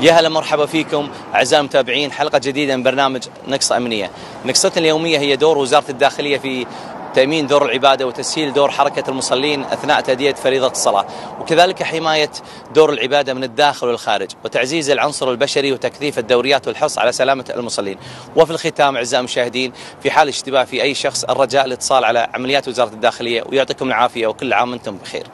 يا هلا مرحبا فيكم أعزائي المتابعين حلقة جديدة من برنامج نقصه أمنية. نقصتنا اليومية هي دور وزارة الداخلية في تأمين دور العبادة وتسهيل دور حركة المصلين أثناء تأدية فريضة الصلاة وكذلك حماية دور العبادة من الداخل والخارج وتعزيز العنصر البشري وتكثيف الدوريات والحرص على سلامة المصلين وفي الختام أعزائي المشاهدين في حال اشتباه في أي شخص الرجاء الاتصال على عمليات وزارة الداخلية ويعطيكم العافية وكل عام وأنتم بخير